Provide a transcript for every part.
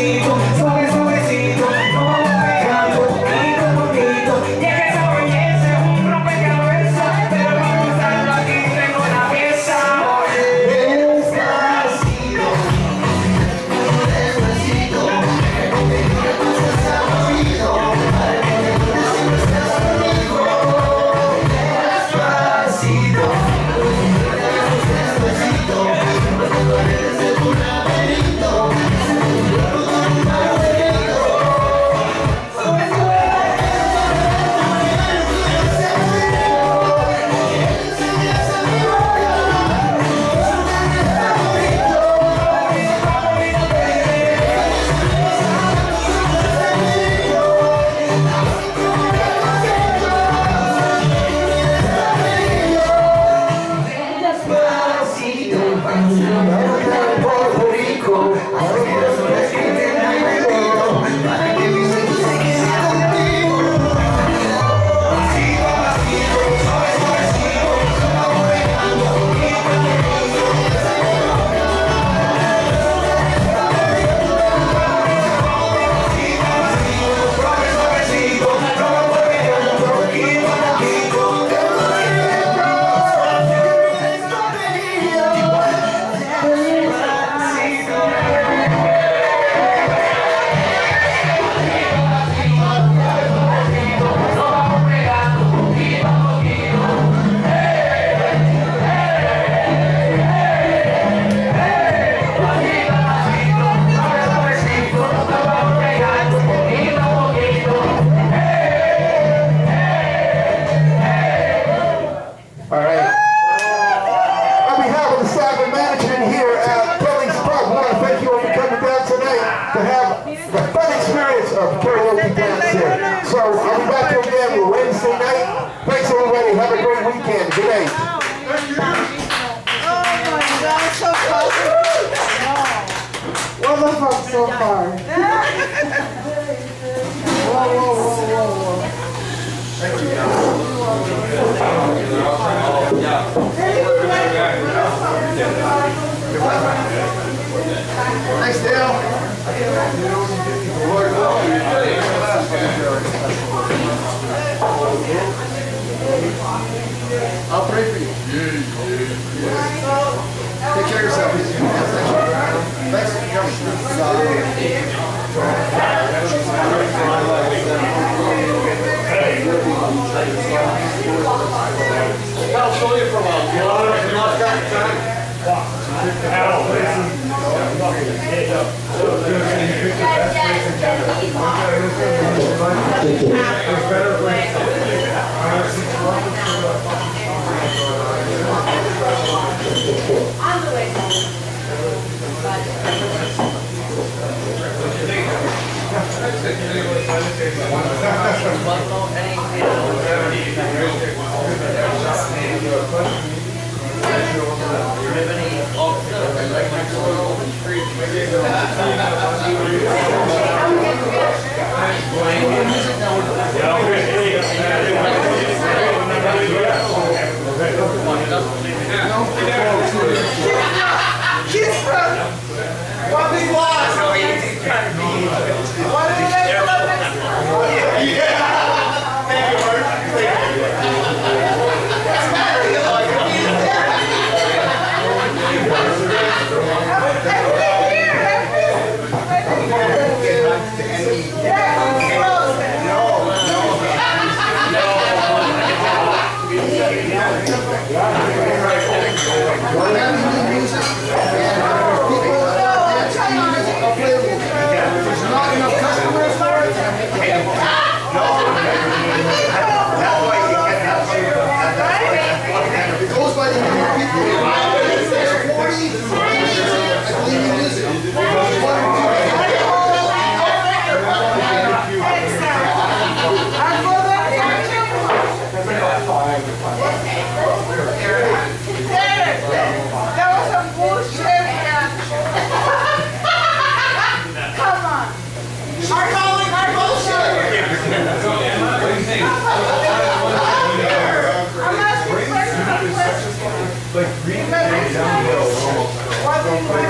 see you. Have a great weekend. Good night. Oh my God, so close. What the fuck so far? whoa, whoa, whoa, whoa, Thank you. Thanks, Dale. It's better Yeah.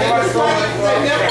They,